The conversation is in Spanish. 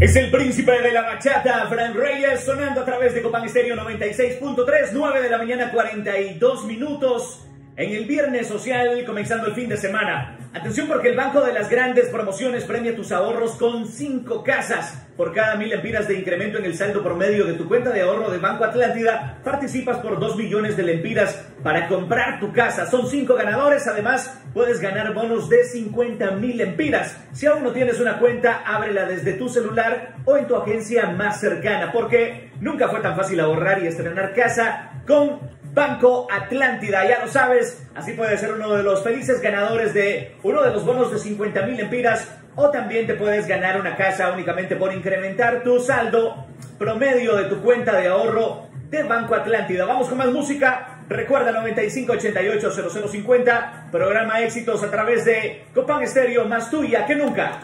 Es el príncipe de la bachata, Fran Reyes, sonando a través de Copán Estéreo 96.3, 9 de la mañana, 42 minutos. En el viernes social, comenzando el fin de semana. Atención porque el Banco de las Grandes Promociones premia tus ahorros con 5 casas. Por cada mil lempiras de incremento en el saldo promedio de tu cuenta de ahorro de Banco Atlántida, participas por 2 millones de lempiras para comprar tu casa. Son 5 ganadores, además puedes ganar bonos de 50 mil lempiras. Si aún no tienes una cuenta, ábrela desde tu celular o en tu agencia más cercana, porque nunca fue tan fácil ahorrar y estrenar casa con Banco Atlántida, ya lo sabes, así puedes ser uno de los felices ganadores de uno de los bonos de 50 mil empiras o también te puedes ganar una casa únicamente por incrementar tu saldo promedio de tu cuenta de ahorro de Banco Atlántida. Vamos con más música. Recuerda 95880050, programa éxitos a través de Copán Estéreo, más tuya que nunca.